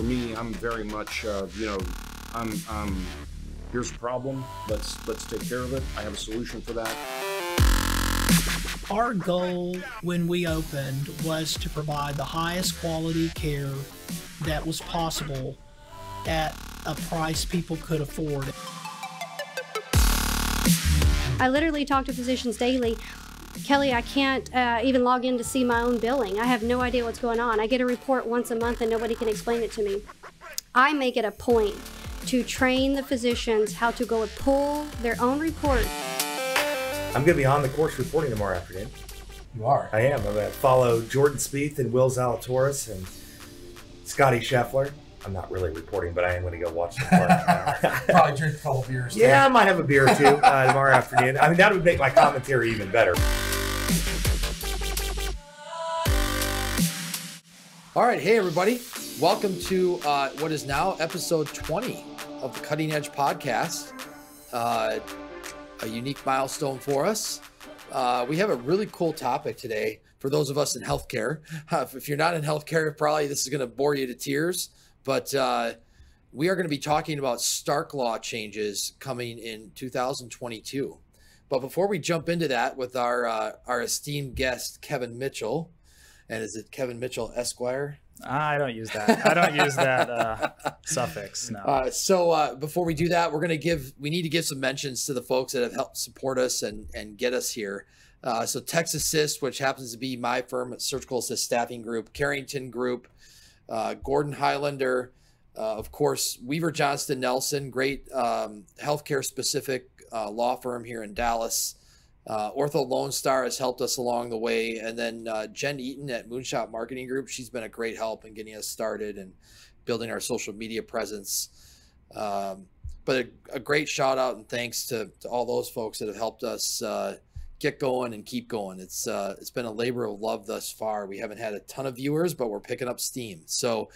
for me, I'm very much, uh, you know, I'm, I'm. Here's a problem. Let's let's take care of it. I have a solution for that. Our goal when we opened was to provide the highest quality care that was possible at a price people could afford. I literally talk to physicians daily. Kelly, I can't uh, even log in to see my own billing. I have no idea what's going on. I get a report once a month and nobody can explain it to me. I make it a point to train the physicians how to go and pull their own report. I'm going to be on the course reporting tomorrow afternoon. You are. I am. I'm going to follow Jordan Spieth and Will Zalatoris and Scotty Scheffler. I'm not really reporting, but I am going to go watch the tomorrow. Probably drink a couple beers. too. yeah, I might have a beer or two uh, tomorrow afternoon. I mean, that would make my commentary even better. All right, hey everybody, welcome to uh, what is now episode 20 of the Cutting Edge Podcast. Uh, a unique milestone for us. Uh, we have a really cool topic today for those of us in healthcare. Uh, if you're not in healthcare, probably this is going to bore you to tears. But uh, we are going to be talking about Stark Law changes coming in 2022. But before we jump into that with our uh, our esteemed guest Kevin Mitchell, and is it Kevin Mitchell Esquire? I don't use that. I don't use that uh, suffix. No. Uh, so uh, before we do that, we're gonna give we need to give some mentions to the folks that have helped support us and and get us here. Uh, so Texas Assist, which happens to be my firm, Surgical Assist Staffing Group, Carrington Group, uh, Gordon Highlander, uh, of course Weaver Johnston Nelson, great um, healthcare specific uh, law firm here in Dallas. Uh, Ortho Lone Star has helped us along the way, and then uh, Jen Eaton at Moonshot Marketing Group. She's been a great help in getting us started and building our social media presence. Um, but a, a great shout out and thanks to, to all those folks that have helped us uh, get going and keep going. It's uh, it's been a labor of love thus far. We haven't had a ton of viewers, but we're picking up steam. So.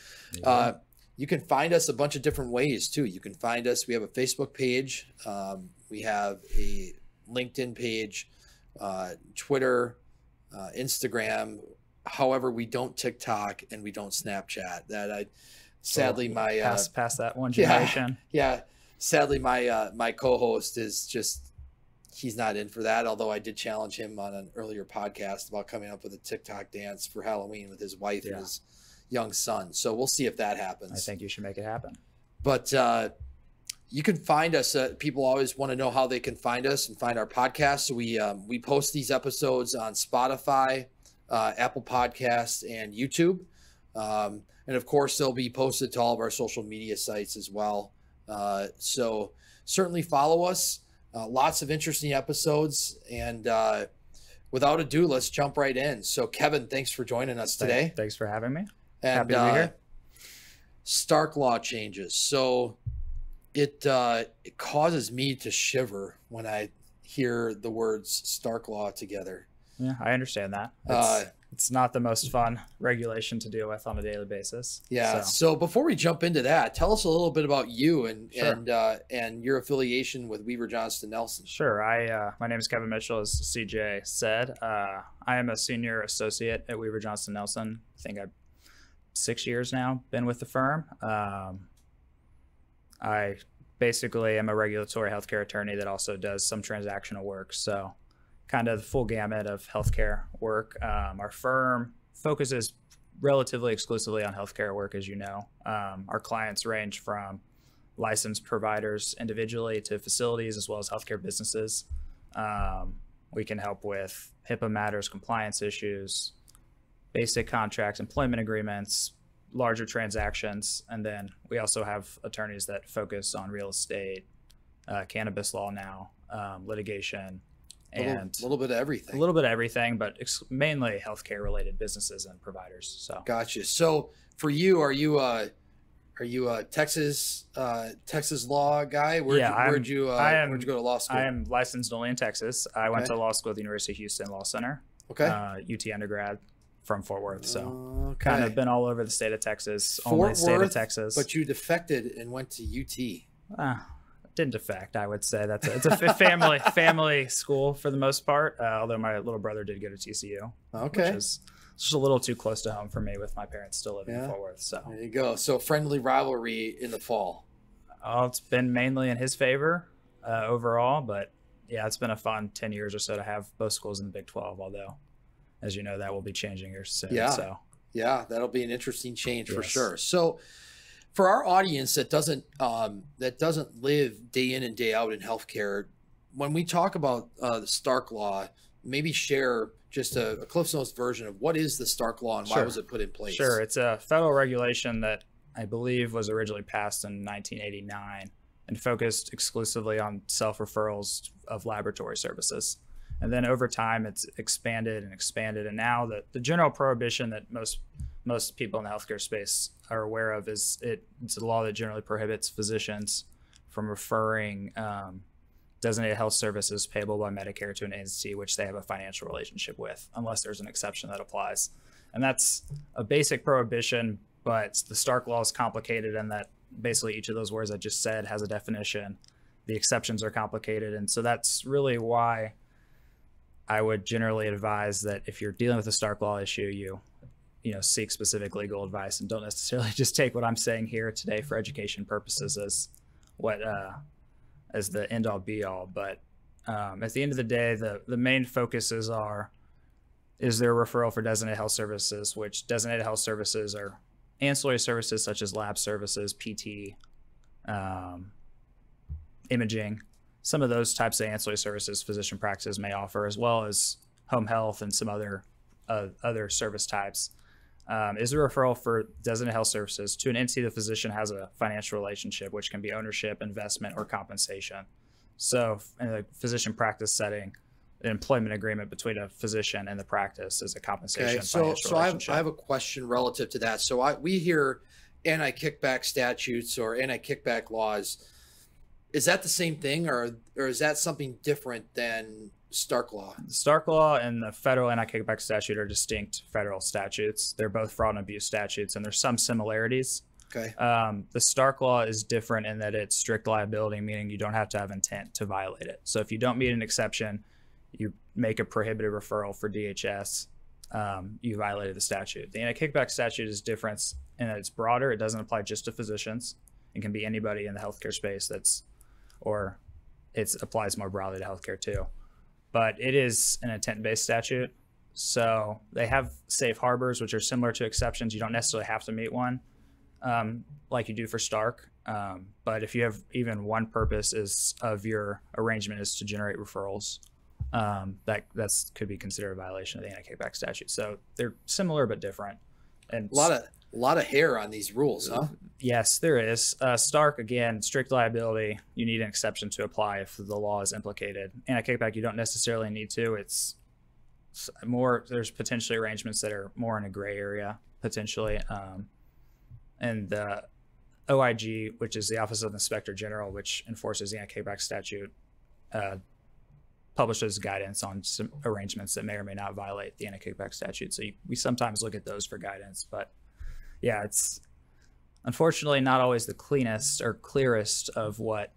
Uh, you can find us a bunch of different ways too. You can find us. We have a Facebook page. Um, we have a LinkedIn page, uh, Twitter, uh, Instagram. However, we don't TikTok and we don't Snapchat. That I sadly my uh, Pass, pass that one yeah. generation. yeah, sadly my uh, my co-host is just he's not in for that. Although I did challenge him on an earlier podcast about coming up with a TikTok dance for Halloween with his wife Yeah. and his young son. So we'll see if that happens I think you should make it happen. but uh, you can find us. Uh, people always want to know how they can find us and find our podcast. So we um, we post these episodes on Spotify, uh, Apple Podcasts, and YouTube, um, and of course they'll be posted to all of our social media sites as well. Uh, so certainly follow us. Uh, lots of interesting episodes, and uh, without ado, let's jump right in. So Kevin, thanks for joining us today. Thanks for having me. And Happy to be uh, here. Stark law changes. So it uh, it causes me to shiver when I hear the words Stark law together. Yeah, I understand that. It's, not the most fun regulation to deal with on a daily basis. Yeah. So, So, before we jump into that, tell us a little bit about you and Sure. and uh, and your affiliation with Weaver Johnston Nelson. Sure. I uh, my name is Kevin Mitchell, as CJ said. Uh, I am a senior associate at Weaver Johnston Nelson. I think I've six years now been with the firm. Um, I basically am a regulatory healthcare attorney that also does some transactional work. So, kind of the full gamut of healthcare work. Um, our firm focuses relatively exclusively on healthcare work, as you know. Um, our clients range from licensed providers individually to facilities as well as healthcare businesses. Um, we can help with HIPAA matters, compliance issues, basic contracts, employment agreements, larger transactions, and then we also have attorneys that focus on real estate, uh, cannabis law now, um, litigation, A little, little bit of everything. a little bit of everything, but ex- mainly healthcare related businesses and providers. So Gotcha. So for you, are you uh are you a Texas uh Texas law guy? Where'd Yeah, you, where'd you uh, I am- where'd you go to law school? I am licensed only in Texas. I went Okay. to law school at the University of Houston Law Center, okay. uh, UT undergrad from Fort Worth. So okay. kind of been all over the state of Texas, Fort only state Worth, of Texas. But you defected and went to UT. uh, didn't affect. I would say that's a, it's a family family school for the most part. Uh, although my little brother did go to TCU, Okay. which is it's just a little too close to home for me with my parents still living Yeah. in Fort Worth. So There you go. So friendly rivalry in the fall. oh, it's been mainly in his favor uh, overall, but yeah, it's been a fun 10 years or so to have both schools in the Big 12, although, as you know, that will be changing here soon. Yeah. So Yeah, that'll be an interesting change for sure. So, for our audience that doesn't um, that doesn't live day in and day out in healthcare, when we talk about uh, the Stark Law, maybe share just a, a Cliff's Notes version of what is the Stark Law and why was it put in place? Sure, it's a federal regulation that I believe was originally passed in 1989 and focused exclusively on self referrals of laboratory services. And then over time, it's expanded and expanded. And now the, the general prohibition that most most people in the healthcare space are aware of is it, it's a law that generally prohibits physicians from referring um, designated health services payable by Medicare to an entity which they have a financial relationship with, unless there's an exception that applies. And that's a basic prohibition, but the Stark law is complicated in that basically each of those words I just said has a definition. The exceptions are complicated. And so that's really why I would generally advise that if you're dealing with a Stark law issue, you you know seek specific legal advice and don't necessarily just take what I'm saying here today for education purposes as what uh, as the end all be all. But um, at the end of the day, the the main focuses are is there a referral for designated health services, which designated health services are ancillary services such as lab services, PT, um, imaging, some of those types of ancillary services physician practices may offer, as well as home health and some other uh, other service types. Um, is a referral for designated health services to an entity the physician has a financial relationship, which can be ownership, investment, or compensation. So, in a physician practice setting, an employment agreement between a physician and the practice is a compensation Okay, so so I have. I have a question relative to that. So I we hear anti-kickback statutes or anti-kickback laws. Is that the same thing, or or is that something different than Stark Law? The Stark Law and the federal anti-kickback statute are distinct federal statutes. They're both fraud and abuse statutes, and there's some similarities. Okay. Um, the Stark Law is different in that it's strict liability, meaning you don't have to have intent to violate it. So if you don't meet an exception, you make a prohibited referral for DHS, um, you violated the statute. The anti-kickback statute is different in that it's broader. It doesn't apply just to physicians. It can be anybody in the healthcare space that's, or it applies more broadly to healthcare too. But it is an intent-based statute. So they have safe harbors, which are similar to exceptions. You don't necessarily have to meet one um, like you do for Stark. Um, but if you have even one purpose is of your arrangement is to generate referrals, um, that that's could be considered a violation of the anti-kickback statute. So they're similar but different. And A lot of a lot of hair on these rules, huh? yes, there is uh, Stark again, strict liability. You need an exception to apply if the law is implicated. Anti-kickback, you don't necessarily need to. It's more. There's potentially arrangements that are more in a gray area potentially. Um, and the OIG, which is the Office of the Inspector General, which enforces the anti-kickback statute, uh, publishes guidance on some arrangements that may or may not violate the anti-kickback statute. So you, we sometimes look at those for guidance, but yeah, it's unfortunately not always the cleanest or clearest of what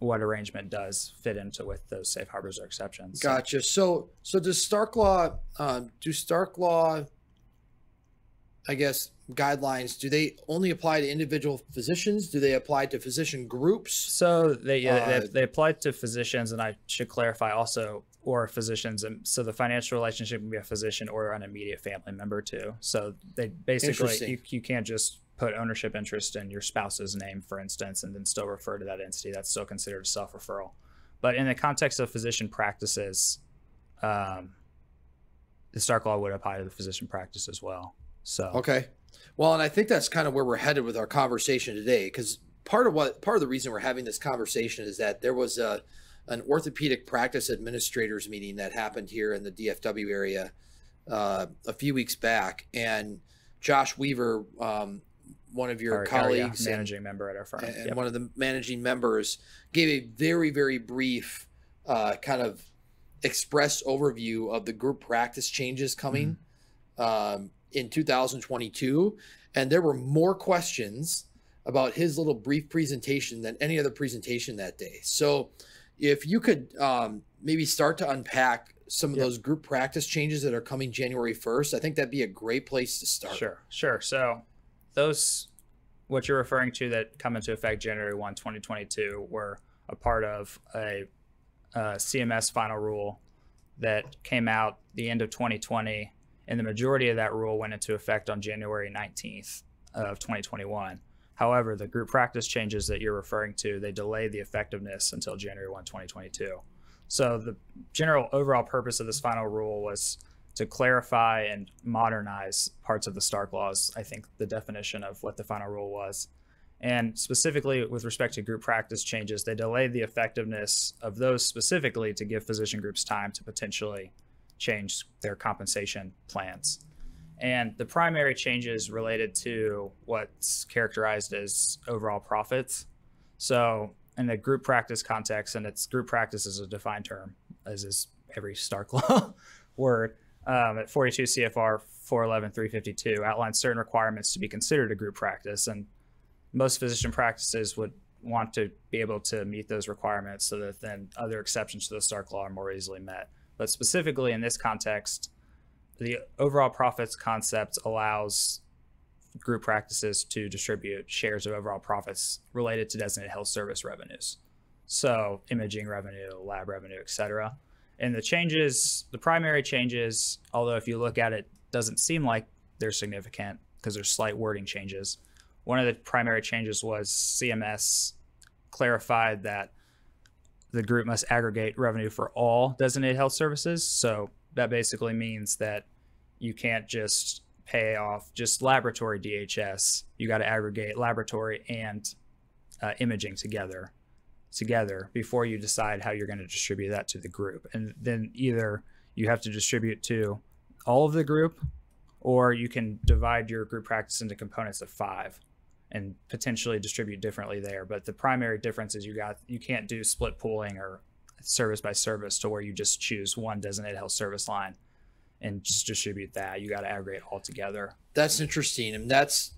what arrangement does fit into with those safe harbors or exceptions. So- Gotcha. So so does Stark Law um, do Stark Law? I guess guidelines do they only apply to individual physicians? Do they apply to physician groups? So they yeah, Uh, they, they apply to physicians, and I should clarify also, or physicians. And so the financial relationship can be a physician or an immediate family member too. So they basically you, you can't just put ownership interest in your spouse's name, for instance, and then still refer to that entity. That's still considered self referral. But in the context of physician practices, um, the Stark Law would apply to the physician practice as well. So Okay. Well, and I think that's kind of where we're headed with our conversation today, because part of what part of the reason we're having this conversation is that there was a an orthopedic practice administrators meeting that happened here in the DFW area uh, a few weeks back, and Josh Weaver, um, one of your our colleagues and- managing member at our firm. and Yep. one of the managing members gave a very very brief uh, kind of express overview of the group practice changes coming um, in 2022 and there were more questions about his little brief presentation than any other presentation that day so if you could um, maybe start to unpack some of Yeah. those group practice changes that are coming January 1st? I think that'd be a great place to start. Sure, sure. So those what you're referring to that come into effect January 1, 2022 were a part of a, uh CMS final rule that came out the end of 2020 and the majority of that rule went into effect on January 19th of 2021. However, the group practice changes that you're referring to, they delay the effectiveness until January 1, 2022. So the general overall purpose of this final rule was to clarify and modernize parts of the Stark laws. I think the definition of what the final rule was. And specifically with respect to group practice changes, they delayed the effectiveness of those specifically to give physician groups time to potentially change their compensation plans. And the primary changes related to what's characterized as overall profits. So, in the group practice context, and it's group practice is a defined term, as is every Stark law word, um, at 42 CFR 411 352 outlines certain requirements to be considered a group practice. And most physician practices would want to be able to meet those requirements so that then other exceptions to the Stark law are more easily met. But specifically in this context, the overall profits concept allows group practices to distribute shares of overall profits related to designated health service revenues. So imaging revenue, lab revenue, et cetera. And the changes, the primary changes, although if you look at it, doesn't seem like they're significant because there's slight wording changes. One of the primary changes was CMS clarified that the group must aggregate revenue for all designated health services. So that basically means that you can't just pay off just laboratory DHS. You got to aggregate laboratory and uh, imaging together together before you decide how you're going to distribute that to the group. And then either you have to distribute to all of the group or you can divide your group practice into components of 5 and potentially distribute differently there. But the primary difference is you got you can't do split pooling or service by service to where you just choose one designated health service line and just distribute that. You got to aggregate all together. That's interesting. And that's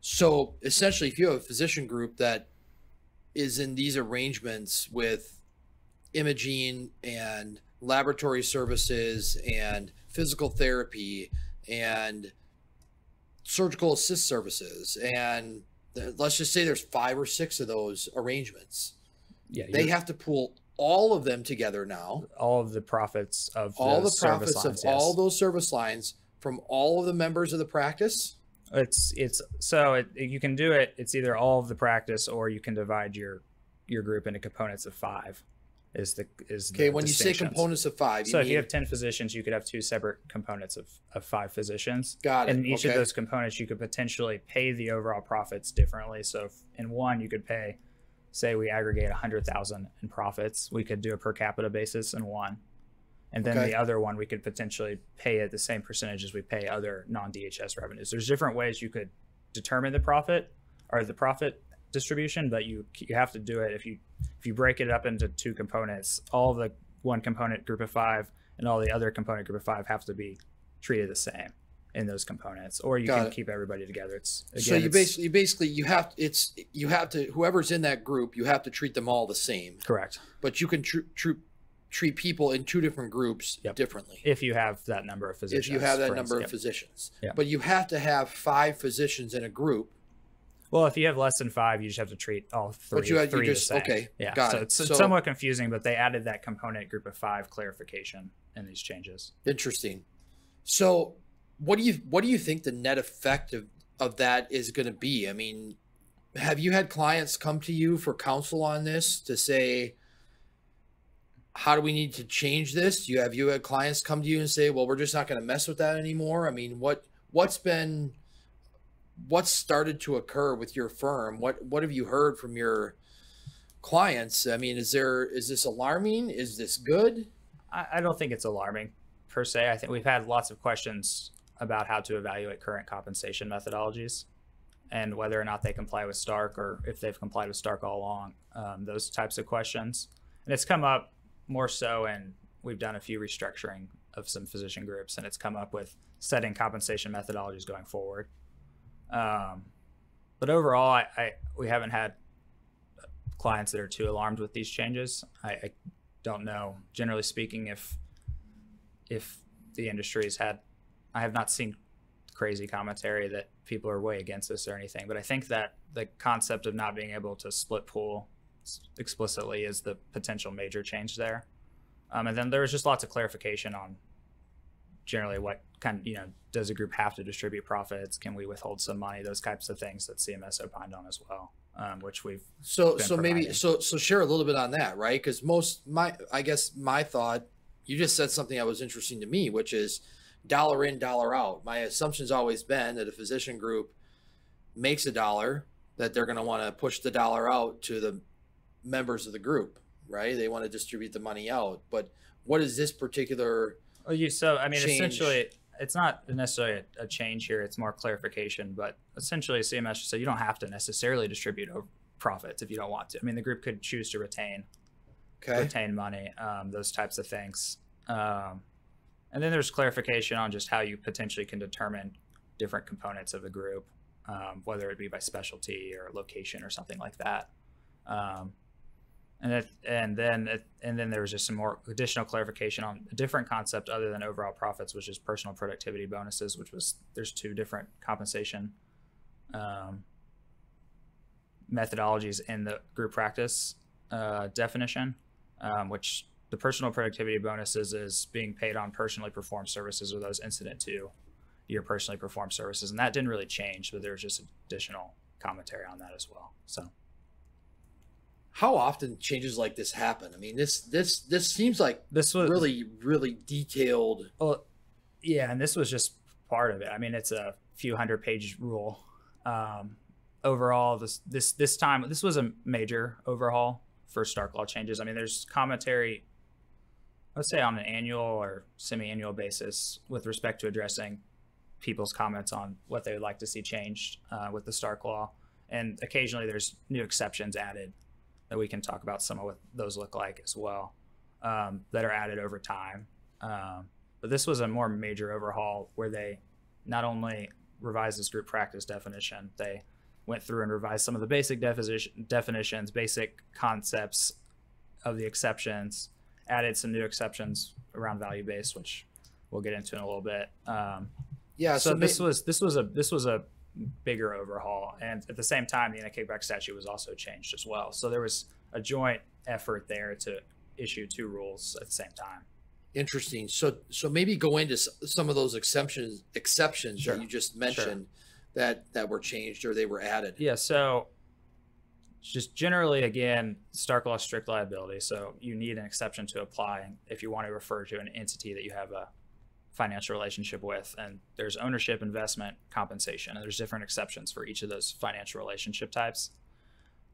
so essentially, if you have a physician group that is in these arrangements with imaging and laboratory services and physical therapy and surgical assist services and let's just say there's five or six of those arrangements Yeah, they have to pull all of them together now all of the profits of all the profits lines, of all those service lines from all of the members of the practice It's it's so it, you can do it. It's either all of the practice or you can divide your your group into components of five. Is the is okay the when you say components of five you So mean if you have ten physicians, you could have two separate components of, of five physicians. got it And each okay. of those components, you could potentially pay the overall profits differently. So if in one, you could pay, say, we aggregate a hundred thousand in profits, we could do a per capita basis in one, and then Okay. the other one we could potentially pay at the same percentage as we pay other non DHS revenues. There's different ways you could determine the profit or the profit distribution, but you you have to do it if you if you break it up into two components. All the one component group of five and all the other component group of five have to be treated the same in those components, or you Got can it. keep everybody together. It's again, so you basically basically you have it's you have to whoever's in that group you have to treat them all the same correct but you can tr- tr- treat people in two different groups Yep. differently if you have that number of physicians. if you have that number of instance. physicians Yeah. but you have to have five physicians in a group Well, if you have less than five, you just have to treat all three. But you had- three the just- okay, yeah. got so it. it's, So- it's somewhat confusing, but they added that component group of five clarification in these changes. interesting so what do you what do you think the net effect of, of that is going to be i mean have you had clients come to you for counsel on this to say how do we need to change this? Do you have you had clients come to you and say, "Well, we're just not going to mess with that anymore"? I mean, what what's been what's started to occur with your firm? What what have you heard from your clients? I mean, is there is this alarming? Is this good? I, I don't think it's alarming per se. I think we've had lots of questions about how to evaluate current compensation methodologies and whether or not they comply with Stark or if they've complied with Stark all along. Um, those types of questions, and it's come up more so, and we've done a few restructuring of some physician groups, and it's come up with setting compensation methodologies going forward. Um, but overall, I, I we haven't had clients that are too alarmed with these changes. I, I don't know. Generally speaking, if if the industry's had, I have not seen crazy commentary that people are way against this or anything, but I think that the concept of not being able to split pool explicitly is the potential major change there. Um, and then there was just lots of clarification on generally what kind of, you know, does a group have to distribute profits? Can we withhold some money? Those types of things that CMS opined on as well, um, which we've So so maybe so so share a little bit on that, right? Because most my I guess my thought you just said something that was interesting to me, which is dollar in, dollar out. My assumption's always been that a physician group makes a dollar, that they're going to want to push the dollar out to the members of the group, right? They want to distribute the money out. But what is this particular? Well, you so I mean, change. essentially, it's not necessarily a, a change here. It's more clarification, but essentially, CMS just said you don't have to necessarily distribute over profits if you don't want to. I mean, the group could choose to retain Okay. retain money, um, those types of things. Um, and then there's clarification on just how you potentially can determine different components of the group, um, whether it be by specialty or location or something like that. Um, and it, and then it, and then there was just some more additional clarification on a different concept other than overall profits, which is personal productivity bonuses, which was there's two different compensation um, methodologies in the group practice uh, definition, um, which the personal productivity bonuses is being paid on personally performed services or those incident to your personally performed services, and that didn't really change, but there's just additional commentary on that as well. So. How often changes like this happen? I mean, this this this seems like This was really really detailed. Well, yeah, and this was just part of it. I mean, it's a few hundred page rule. Um, overall, this this this time this was a major overhaul for Stark Law changes. I mean, there's commentary, let's say on an annual or semi-annual basis with respect to addressing people's comments on what they would like to see changed uh, with the Stark Law, and occasionally there's new exceptions added that we can talk about some of what those look like as well um, that are added over time. Um, but this was a more major overhaul where they not only revised this group practice definition, they went through and revised some of the basic definition, definitions, basic concepts of the exceptions, added some new exceptions around value base, which we'll get into in a little bit. Um, Yeah. so, So, this ma- was this was a this was a bigger overhaul, and at the same time, the anti-kickback statute was also changed as well. So there was a joint effort there to issue two rules at the same time. Interesting. So, so maybe go into some of those exceptions exceptions Sure. that you just mentioned that that were changed or they were added. Yeah, so just generally, again, Stark law strict liability. So you need an exception to apply if you want to refer to an entity that you have a financial relationship with. And there's ownership, investment, compensation. And there's different exceptions for each of those financial relationship types.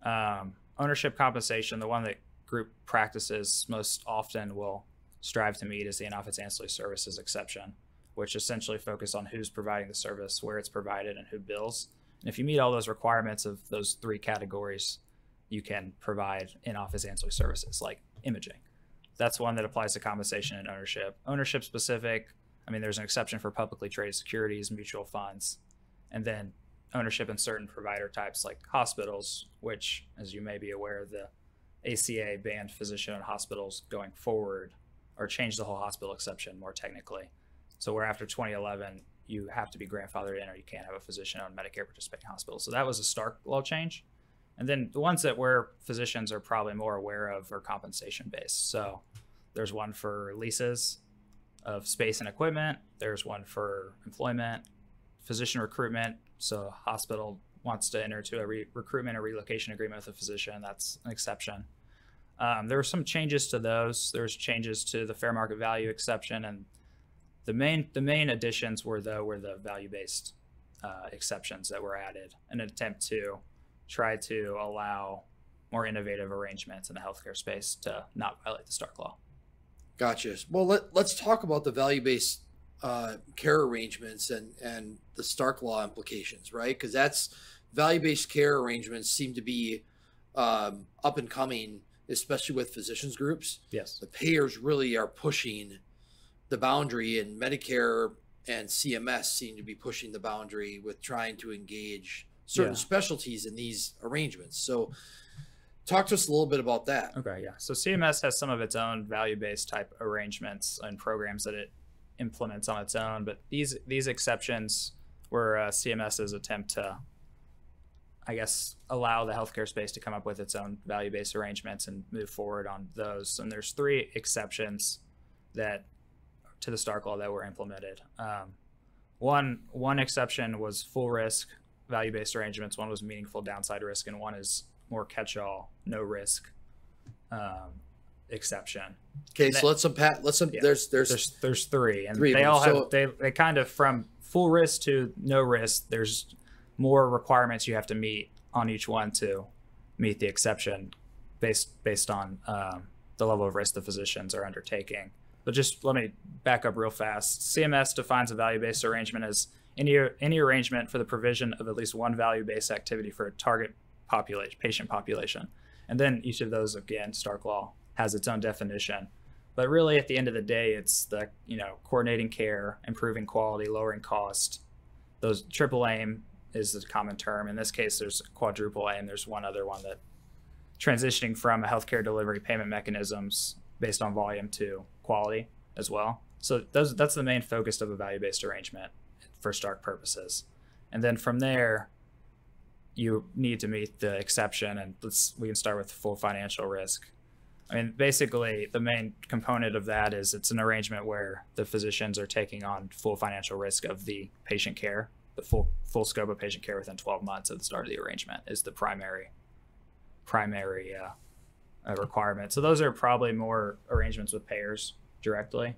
Um, ownership compensation, the one that group practices most often will strive to meet is the in-office ancillary services exception, which essentially focus on who's providing the service, where it's provided, and who bills. If you meet all those requirements of those three categories, you can provide in-office ancillary services like imaging. That's one that applies to compensation and ownership. Ownership specific, I mean, there's an exception for publicly traded securities, mutual funds, and then ownership in certain provider types like hospitals, which, as you may be aware, the ACA banned physician hospitals going forward or changed the whole hospital exception more technically. So where after 2011, you have to be grandfathered in or you can't have a physician owned Medicare participating hospital. So that was a stark law change. And then the ones that where physicians are probably more aware of are compensation based. So there's one for leases of space and equipment. There's one for employment, physician recruitment. So hospital wants to enter into a re- recruitment or relocation agreement with a physician. That's an exception. Um, there were some changes to those. There's changes to the fair market value exception, and the main the main additions were though were the value based uh, exceptions that were added in an attempt to try to allow more innovative arrangements in the healthcare space to not violate the Stark Law. Gotcha. Well, let, let's talk about the value-based uh, care arrangements and and the Stark Law implications, right? Because that's value-based care arrangements seem to be um, up and coming, especially with physicians groups. Yes. The payers really are pushing the boundary, and Medicare and CMS seem to be pushing the boundary with trying to engage certain Yeah. specialties in these arrangements. So, talk to us a little bit about that. Okay, yeah. So CMS has some of its own value-based type arrangements and programs that it implements on its own. But these these exceptions were uh, CMS's attempt to, I guess, allow the healthcare space to come up with its own value based arrangements and move forward on those. And there's three exceptions that to the Stark Law that were implemented. Um, one one exception was full risk value based arrangements. One was meaningful downside risk, and one is more catch all no risk um, exception. Okay, so let's unpack. Let's un- Yeah. there's there's There's there's three, and Three they all So- have they they kind of from full risk to no risk. There's more requirements you have to meet on each one to meet the exception, based based on um, the level of risk the physicians are undertaking. But just let me back up real fast. CMS defines a value-based arrangement as any any arrangement for the provision of at least one value-based activity for a target population patient population, and then each of those again, Stark Law has its own definition. But really, at the end of the day, it's the you know coordinating care, improving quality, lowering cost. Those triple aim is the common term. In this case, there's quadruple aim. There's one other one that transitioning from a healthcare delivery payment mechanisms based on volume to quality as well. So those that's the main focus of a value-based arrangement for Stark purposes. And then from there, you need to meet the exception, and let's we can start with full financial risk. I mean, basically, the main component of that is it's an arrangement where the physicians are taking on full financial risk of the patient care. The full full scope of patient care within 12 months of the start of the arrangement is the primary primary uh, uh, requirement. So those are probably more arrangements with payers directly.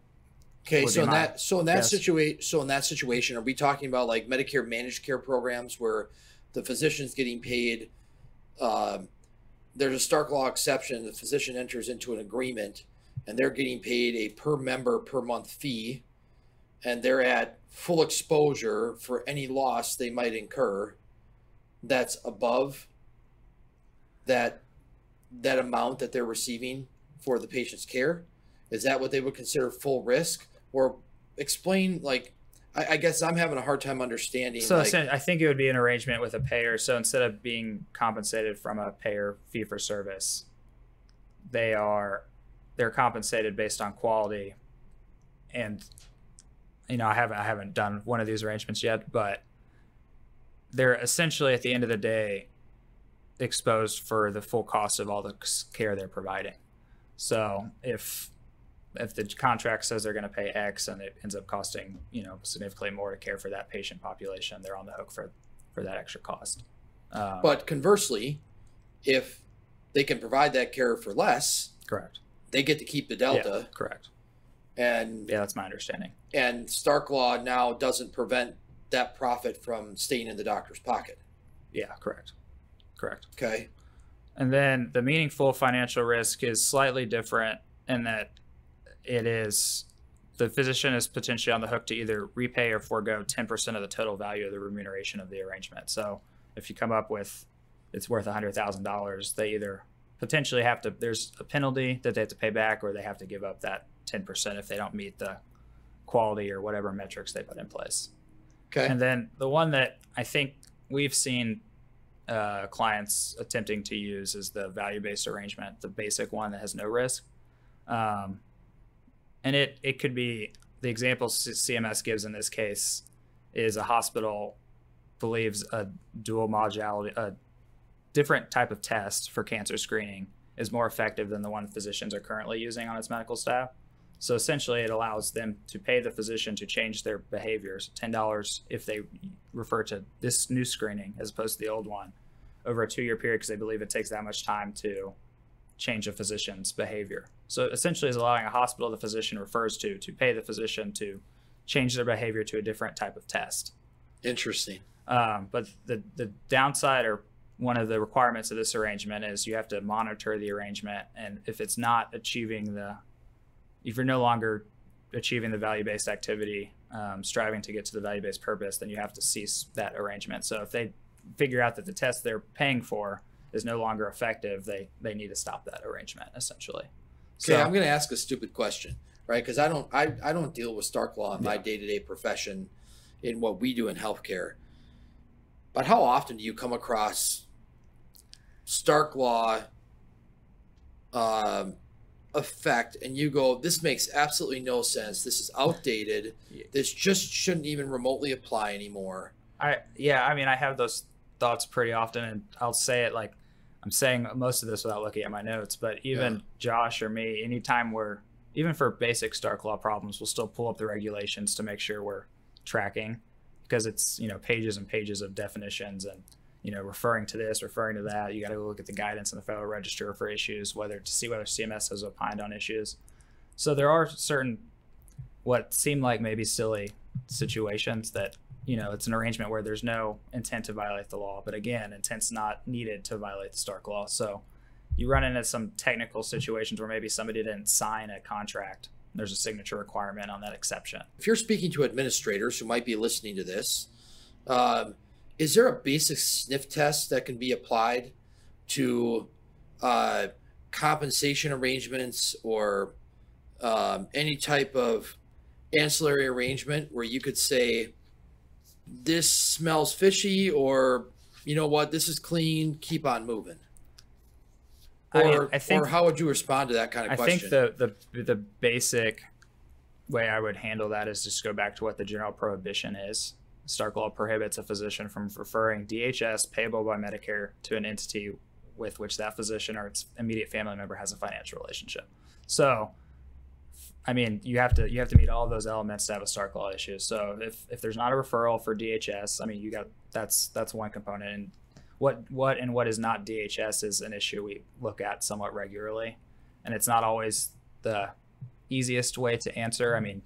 Okay, so in that so in that situation so in that situation, are we talking about like Medicare managed care programs where the physician's getting paid? Um, there's a Stark Law exception. The physician enters into an agreement, and they're getting paid a per member per month fee, and they're at full exposure for any loss they might incur. That's above that that amount that they're receiving for the patient's care. Is that what they would consider full risk? Or explain like I, I guess I'm having a hard time understanding. So like, I think it would be an arrangement with a payer. So instead of being compensated from a payer fee for service, they are they're compensated based on quality. And you know, I haven't I haven't done one of these arrangements yet, but they're essentially at the end of the day exposed for the full cost of all the care they're providing. So if if the contract says they're going to pay X and it ends up costing you know significantly more to care for that patient population, they're on the hook for for that extra cost. Um, but conversely, if they can provide that care for less, correct, they get to keep the Yeah, delta. correct. And Yeah, that's my understanding. and Stark Law now doesn't prevent that profit from staying in the doctor's pocket. Yeah, correct, correct. Okay. And then the meaningful financial risk is slightly different in that it is the physician is potentially on the hook to either repay or forego 10% of the total value of the remuneration of the arrangement. So if you come up with it's worth $100,000, they either potentially have to, there's a penalty that they have to pay back or they have to give up that 10% if they don't meet the quality or whatever metrics they put in place. Okay. And then the one that I think we've seen uh, clients attempting to use is the value-based arrangement, the basic one that has no risk. Um, and it it could be the example CMS gives in this case is a hospital believes a dual modality, a different type of test for cancer screening is more effective than the one physicians are currently using on its medical staff. So essentially, it allows them to pay the physician to change their behaviors. Ten dollars if they refer to this new screening as opposed to the old one over a two-year period because they believe it takes that much time to change a physician's behavior. So essentially, is allowing a hospital the physician refers to to pay the physician to change their behavior to a different type of test. Interesting. Um, but the the downside or one of the requirements of this arrangement is you have to monitor the arrangement, and if it's not achieving the, if you're no longer achieving the value-based activity, um, striving to get to the value-based purpose, then you have to cease that arrangement. So if they figure out that the test they're paying for is no longer effective, they they need to stop that arrangement essentially. Okay, So- I'm going to ask a stupid question, right? Because I don't, I, I don't deal with Stark Law in my day to day profession, in what we do in healthcare. But how often do you come across Stark Law um, effect and you go, this makes absolutely no sense. This is outdated. This just shouldn't even remotely apply anymore. I yeah, I mean, I have those thoughts pretty often, and I'll say it like I'm saying most of this without looking at my notes. But even Yeah. Josh or me, anytime we're even for basic Stark Law problems, we'll still pull up the regulations to make sure we're tracking because it's you know pages and pages of definitions and you know referring to this, referring to that. You got to look at the guidance in the Federal Register for issues, whether to see whether CMS has opined on issues. So there are certain what seem like maybe silly situations that you know it's an arrangement where there's no intent to violate the law but again intent's not needed to violate the stark law. So you run into some technical situations where maybe somebody didn't sign a contract. There's a signature requirement on that exception. If you're speaking to administrators who might be listening to this, um, is there a basic sniff test that can be applied to uh, compensation arrangements or um, any type of ancillary arrangement where you could say, this smells fishy, or you know what, this is clean, keep on moving? I mean, Or, I think- or how would you respond to that kind of i question? I think the, the the basic way i would handle that is just go back to what the general prohibition is stark law prohibits a physician from referring dhs payable by medicare to an entity with which that physician or its immediate family member has a financial relationship so I mean, you have to you have to meet all those elements to have a Stark Law issue. So if if there's not a referral for DHS, I mean, you got that's that's one component. And what what and what is not DHS is an issue we look at somewhat regularly, and it's not always the easiest way to answer. I mean,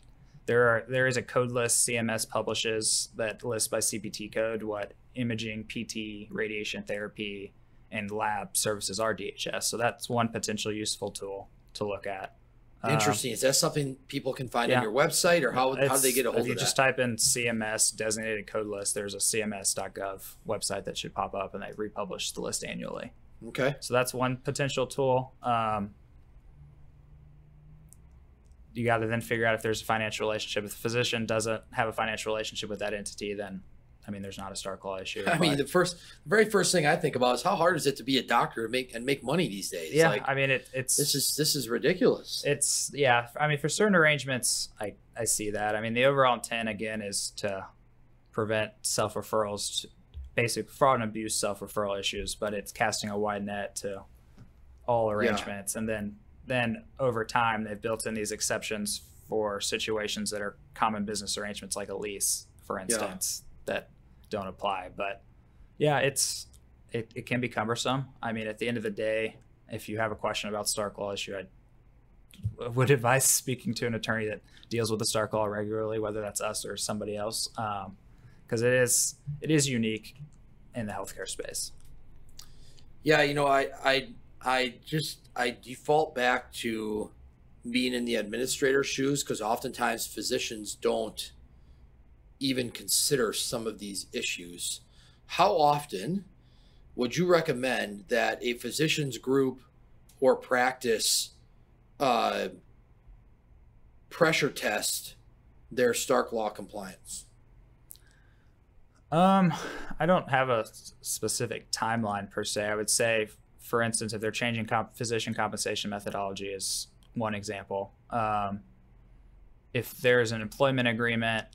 there are there is a code list CMS publishes that lists by CPT code what imaging, PT, radiation therapy, and lab services are DHS. So that's one potential useful tool to look at. Um, Interesting. Is that something people can find yeah. on your website, or how, how do they get a hold of it? if you of just type in CMS designated code list, there's a CMS.gov website that should pop up, and they republish the list annually. Okay. So that's one potential tool. Um, you got to then figure out if there's a financial relationship. If the physician doesn't have a financial relationship with that entity, then I mean, there's not a Stark Law issue. I mean, the first, the very first thing I think about is how hard is it to be a doctor and make and make money these days? yeah, Like, I mean, it, it's this is this is ridiculous. it's yeah i mean for certain arrangements i i see that i mean the overall intent again is to prevent self-referrals basic fraud and abuse self-referral issues but it's casting a wide net to all arrangements and then then over time they've built in these exceptions for situations that are common business arrangements like a lease for instance that don't apply but yeah it's it, it can be cumbersome i mean at the end of the day if you have a question about stark law issue i would advise speaking to an attorney that deals with the Stark Law regularly, whether that's us or somebody else, um, because it is it is unique in the healthcare space. Yeah, you know, I I I just I default back to being in the administrator shoes because oftentimes physicians don't even consider some of these issues. How often would you recommend that a physician's group or practice uh, pressure test their Stark Law compliance? Um, I don't have a specific timeline per se. I would say, for instance, if they're changing comp- physician compensation methodology is one example. Um, if there's an employment agreement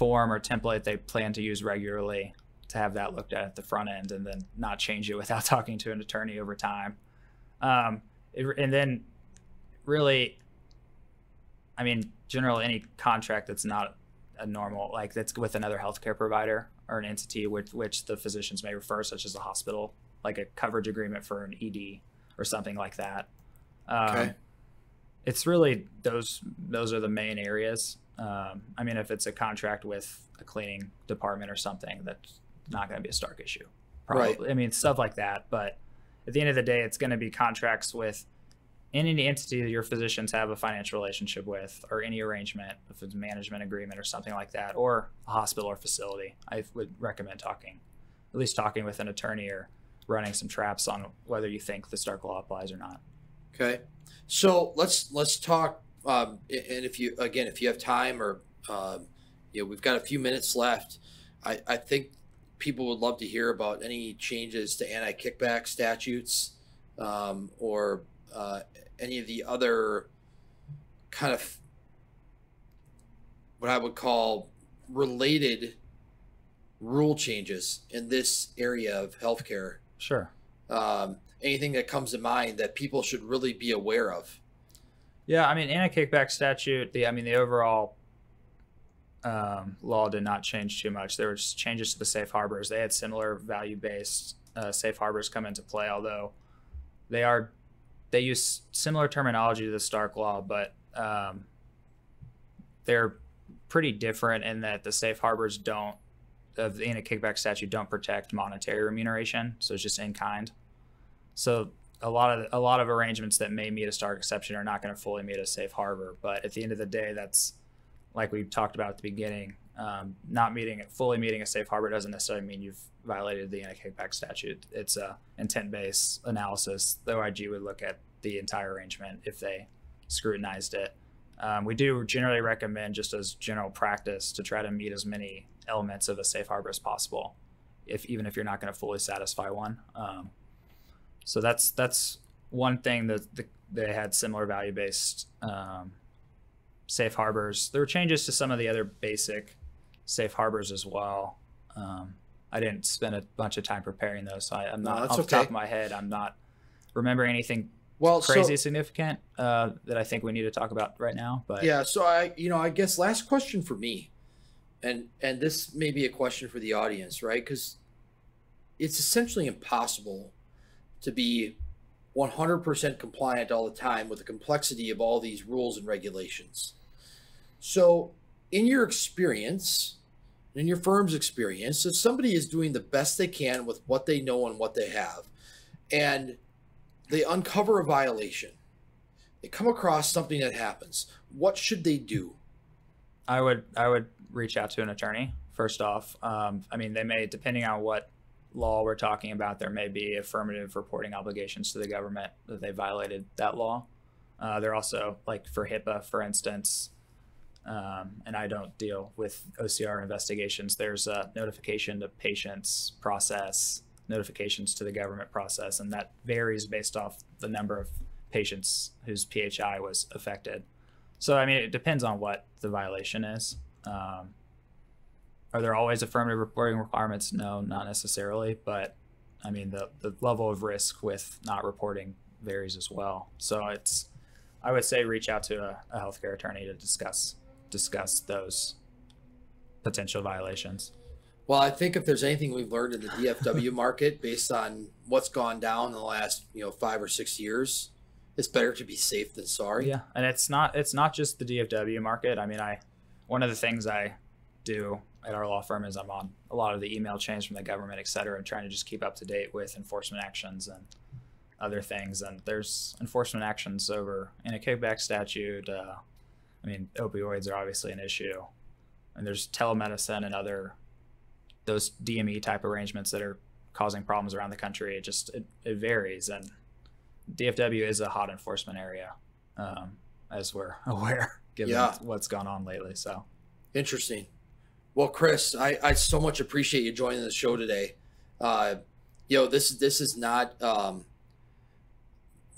form or template they plan to use regularly, to have that looked at at the front end and then not change it without talking to an attorney over time. Um, it, and then really, I mean, generally any contract that's not a normal like that's with another healthcare provider or an entity with which the physicians may refer, such as a hospital, like a coverage agreement for an ED or something like that. Um, Okay. It's really those those are the main areas. Um, I mean, if it's a contract with a cleaning department or something, that's not going to be a Stark issue. Right. Probably. I mean, stuff like that. But at the end of the day, it's going to be contracts with any entity that your physicians have a financial relationship with, or any arrangement, if it's a management agreement or something like that, or a hospital or facility. I would recommend talking, at least talking with an attorney or running some traps on whether you think the Stark Law applies or not. Okay, so let's let's talk. Um, and if you again, if you have time, or um, you know, we've got a few minutes left. I, I think people would love to hear about any changes to anti-kickback statutes, um, or uh, any of the other kind of what I would call related rule changes in this area of healthcare. Sure. Um, anything that comes to mind that people should really be aware of? Yeah, I mean, anti-kickback statute. The I mean, the overall um, law did not change too much. There were just changes to the safe harbors. They had similar value-based uh, safe harbors come into play, although they are they use similar terminology to the Stark Law, but um, they're pretty different in that the safe harbors don't of the anti-kickback statute don't protect monetary remuneration, so it's just in kind. So a lot of a lot of arrangements that may meet a Stark exception are not going to fully meet a safe harbor. But at the end of the day, that's like we talked about at the beginning. Um, not meeting fully meeting a safe harbor doesn't necessarily mean you've violated the anti-kickback statute. It's a intent-based analysis. The OIG would look at the entire arrangement if they scrutinized it. Um, we do generally recommend, just as general practice, to try to meet as many elements of a safe harbor as possible, if even if you're not going to fully satisfy one. Um, so that's that's one thing that the, they had similar value based um, safe harbors. There were changes to some of the other basic safe harbors as well. Um, I didn't spend a bunch of time preparing those, so I, am not that's off the top of my head. I'm not remembering anything Well, crazy so, significant uh, that I think we need to talk about right now. But yeah. So I, you know, I guess last question for me, and and this may be a question for the audience, right? Because it's essentially impossible to be 100% compliant all the time with the complexity of all these rules and regulations. So, in your experience, in your firm's experience, if somebody is doing the best they can with what they know and what they have, and they uncover a violation, they come across something that happens, what should they do? I would I would reach out to an attorney first off. Um, I mean, they may depending on what law we're talking about, there may be affirmative reporting obligations to the government that they violated that law. Uh, they're also like for HIPAA, for instance, um, and I don't deal with OCR investigations. There's a notification to patients process, notifications to the government process, and that varies based off the number of patients whose PHI was affected. So I mean, it depends on what the violation is. Um, are there always affirmative reporting requirements? No, not necessarily. But I mean, the the level of risk with not reporting varies as well. So it's, I would say, reach out to a, a healthcare attorney to discuss discuss those potential violations. Well, I think if there's anything we've learned in the DFW market based on what's gone down in the last, you know, five or six years, it's better to be safe than sorry. Yeah, and it's not it's not just the DFW market. I mean, I one of the things I do at our law firm is I'm on a lot of the email chains from the government, et cetera, and trying to just keep up to date with enforcement actions and other things. And there's enforcement actions over in a kickback statute. Uh, I mean, opioids are obviously an issue, and there's telemedicine and other those DME type arrangements that are causing problems around the country. It just it, it varies, and DFW is a hot enforcement area, um, as we're aware, given Yeah. what's gone on lately. So. Interesting. Well, Chris, I, I so much appreciate you joining the show today. Uh, you know, this is this is not um,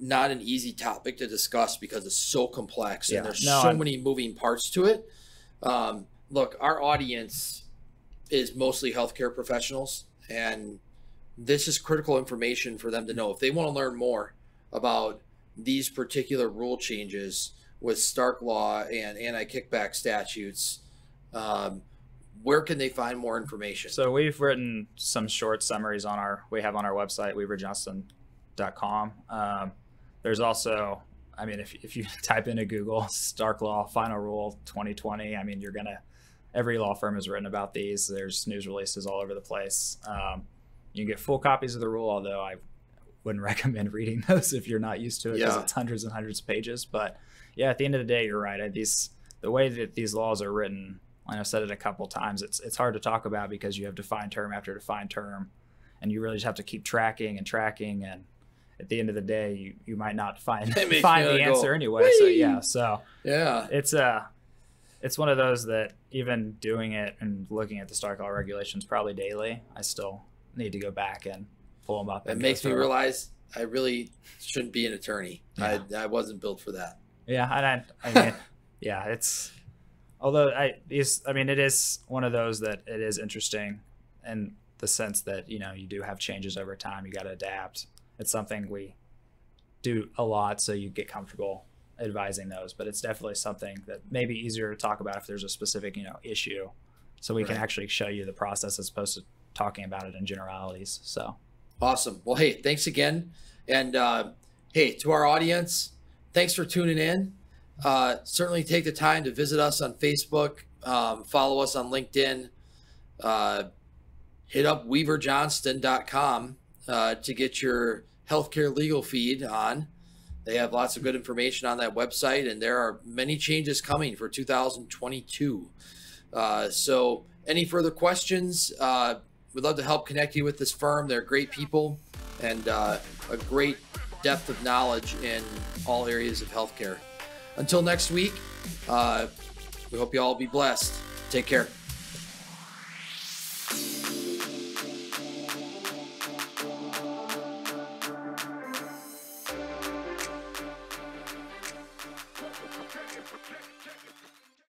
not an easy topic to discuss because it's so complex Yeah. and there's No, so I'm- many moving parts to it. Um, look, our audience is mostly healthcare professionals, and this is critical information for them to know if they want to learn more about these particular rule changes with Stark Law and anti-kickback statutes. Um, where can they find more information? So we've written some short summaries on our we have on our website weaverjohnston.com. Um, there's also, I mean, if if you type into Google Stark Law Final Rule 2020, I mean, you're gonna every law firm has written about these. There's news releases all over the place. Um, you can get full copies of the rule, although I wouldn't recommend reading those if you're not used to it because Yeah. it's hundreds and hundreds of pages. But yeah, at the end of the day, you're right. I- These the way that these laws are written, and I've said it a couple times. It's it's hard to talk about because you have defined term after defined term, and you really just have to keep tracking and tracking. And at the end of the day, you, you might not find find the answer anyway. So yeah, so yeah, it's uh it's one of those that even doing it and looking at the Stark Law regulations probably daily, I still need to go back and pull them up. it makes me realize I really shouldn't be an attorney. I, I wasn't built for that. Yeah, and I, I mean, yeah, it's although I is I mean it is one of those that it is interesting in the sense that you know you do have changes over time. You got to adapt. It's something we do a lot, so you get comfortable advising those. But it's definitely something that may be easier to talk about if there's a specific you know issue, so we can actually show you the process as opposed to talking about it in generalities. So Awesome. Well, hey, thanks again. And uh, hey, to our audience, thanks for tuning in. Uh, certainly take the time to visit us on Facebook, um, follow us on LinkedIn, uh, hit up weaverjohnston.com uh, to get your healthcare legal feed on. They have lots of good information on that website, and there are many changes coming for 2022. Uh, so, any further questions? Uh, We'd love to help connect you with this firm. They're great people and uh, a great depth of knowledge in all areas of healthcare. Until next week, uh, we hope you all be blessed. Take care.